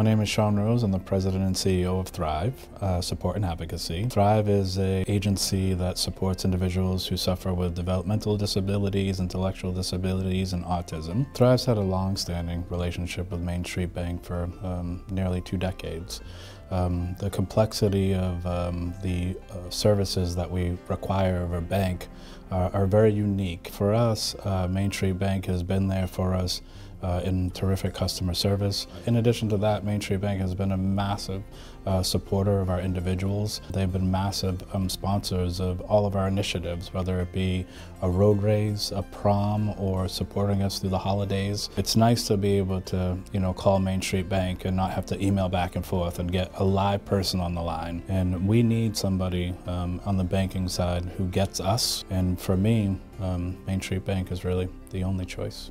My name is Sean Rose. I'm the president and CEO of Thrive uh, Support and Advocacy. Thrive is an agency that supports individuals who suffer with developmental disabilities, intellectual disabilities, and autism. Thrive's had a long-standing relationship with Main Street Bank for um, nearly two decades. Um, the complexity of um, the uh, services that we require of a bank are, very unique. For us, uh, Main Street Bank has been there for us uh, in terrific customer service. In addition to that, Main Street Bank has been a massive uh, supporter of our individuals. They've been massive um, sponsors of all of our initiatives, whether it be a road race, a prom, or supporting us through the holidays. It's nice to be able to, you know, call Main Street Bank and not have to email back and forth and get a live person on the line. And we need somebody um, on the banking side who gets us. And for me, um, Main Street Bank is really the only choice.